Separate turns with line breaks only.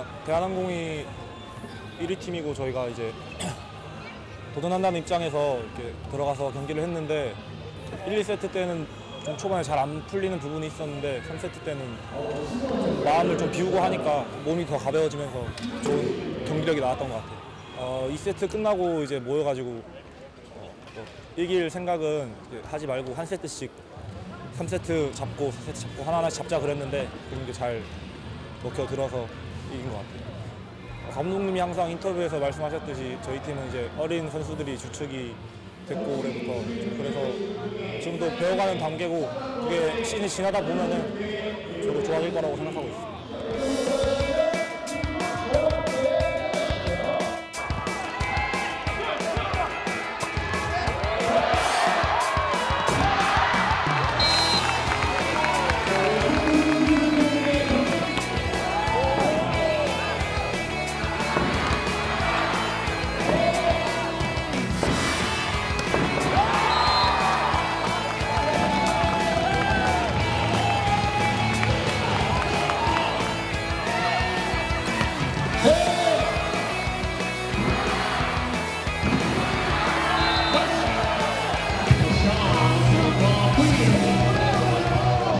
아, 대한항공이 1위 팀이고 저희가 이제 도전한다는 입장에서 이렇게 들어가서 경기를 했는데 1, 2세트 때는 좀 초반에 잘 안 풀리는 부분이 있었는데 3세트 때는 좀 마음을 좀 비우고 하니까 몸이 더 가벼워지면서 좋은 경기력이 나왔던 것 같아요. 어, 2세트 끝나고 이제 모여가지고 어, 뭐 이길 생각은 하지 말고 한 세트씩 3세트 잡고 4세트 잡고 하나하나씩 잡자 그랬는데 그런 게 잘 먹혀 들어서 이긴 것 같아요. 감독님이 항상 인터뷰에서 말씀하셨듯이 저희 팀은 이제 어린 선수들이 주축이 됐고 올해부터 그래서 지금도 배워가는 단계고 그게 시즌이 지나다 보면은 저도 좋아질 거라고 생각하고 있습니다.